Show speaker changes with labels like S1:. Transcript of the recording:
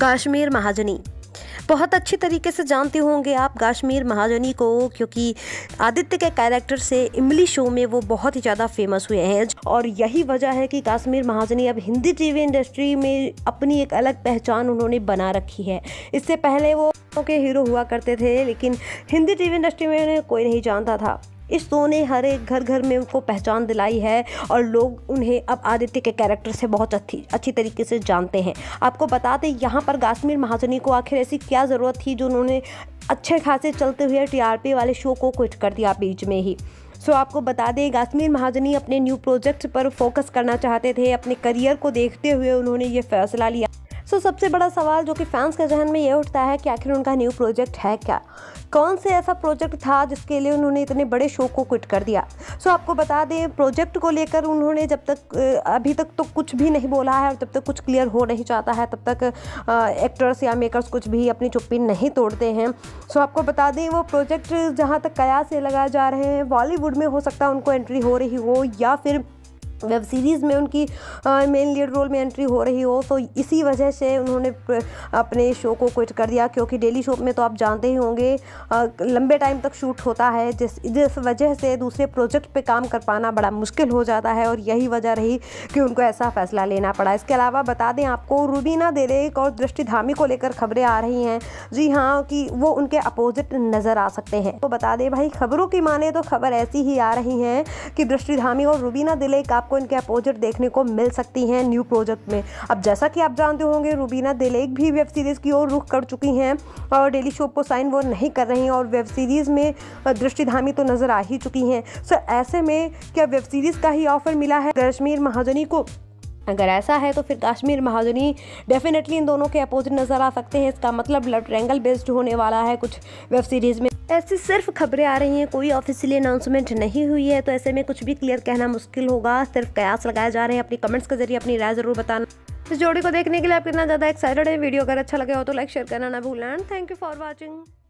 S1: काश्मीर महाजनी। बहुत अच्छी तरीके से जानते होंगे आप काश्मीर महाजनी को, क्योंकि आदित्य के कैरेक्टर से इमली शो में वो बहुत ही ज़्यादा फ़ेमस हुए हैं। और यही वजह है कि काश्मीर महाजनी अब हिंदी टीवी इंडस्ट्री में अपनी एक अलग पहचान उन्होंने बना रखी है। इससे पहले वो के हीरो हुआ करते थे, लेकिन हिंदी टीवी इंडस्ट्री में उन्हें कोई नहीं जानता था। इस शो ने हर एक घर घर में उनको पहचान दिलाई है और लोग उन्हें अब आदित्य के कैरेक्टर से बहुत अच्छी अच्छी तरीके से जानते हैं। आपको बता दें यहाँ पर काश्मीर महाजनी को आखिर ऐसी क्या ज़रूरत थी जो उन्होंने अच्छे खासे चलते हुए टीआरपी वाले शो को क्विट कर दिया बीच में ही। सो so, आपको बता दें काश्मीर महाजनी अपने न्यू प्रोजेक्ट पर फोकस करना चाहते थे। अपने करियर को देखते हुए उन्होंने ये फैसला लिया। सो सबसे बड़ा सवाल जो कि फैंस के जहन में ये उठता है कि आखिर उनका न्यू प्रोजेक्ट है क्या? कौन से ऐसा प्रोजेक्ट था जिसके लिए उन्होंने इतने बड़े शो को क्विट कर दिया? सो आपको बता दें प्रोजेक्ट को लेकर उन्होंने जब तक अभी तक तो कुछ भी नहीं बोला है और जब तक कुछ क्लियर हो नहीं चाहता है, तब तक एक्टर्स या मेकर्स कुछ भी अपनी चुप्पी नहीं तोड़ते हैं। सो आपको बता दें, वो प्रोजेक्ट जहाँ तक कया से लगाए जा रहे हैं बॉलीवुड में हो सकता है उनको एंट्री हो रही हो या फिर वेब सीरीज़ में उनकी मेन लीड रोल में एंट्री हो रही हो तो इसी वजह से उन्होंने अपने शो को क्विट कर दिया, क्योंकि डेली शो में तो आप जानते ही होंगे लंबे टाइम तक शूट होता है, जिस जिस वजह से दूसरे प्रोजेक्ट पे काम कर पाना बड़ा मुश्किल हो जाता है, और यही वजह रही कि उनको ऐसा फैसला लेना पड़ा। इसके अलावा बता दें आपको, रूबीना देरेक और दृष्टि धामी को लेकर खबरें आ रही हैं। जी हाँ कि वो उनके अपोजिट नज़र आ सकते हैं। तो बता दें भाई, खबरों की माने तो खबर ऐसी ही आ रही हैं कि दृष्टि धामी और रूबीना दिलेक आपको आपको इनके अपोजिट देखने को मिल सकती हैं न्यू प्रोजेक्ट में। अब जैसा कि आप जानते होंगे, रूबीना दिलेक भी वेब सीरीज़ की ओर रुख कर चुकी हैं और डेली शो को साइन वो नहीं कर रही और वेब सीरीज़ में दृष्टिधामी तो नज़र आ ही चुकी हैं। सो ऐसे में क्या वेब सीरीज़ का ही ऑफ़र मिला है? कश्मीर महाजनी को अगर ऐसा है तो फिर काश्मीर महाजनी डेफिनेटली इन दोनों के अपोजिट नज़र आ सकते हैं। इसका मतलब ब्लड ट्रैंगल बेस्ड होने वाला है कुछ वेब सीरीज़ में। ऐसी सिर्फ़ खबरें आ रही हैं, कोई ऑफिशियली अनाउंसमेंट नहीं हुई है तो ऐसे में कुछ भी क्लियर कहना मुश्किल होगा। सिर्फ़ कयास लगाए जा रहे हैं, अपनी कमेंट्स के ज़रिए अपनी राय ज़रूर बताना। इस जोड़ी को देखने के लिए आप कितना ज़्यादा एक्साइटेड है, वीडियो अगर अच्छा लगे हो तो लाइक शेयर करना ना भूलें। Thank you for watching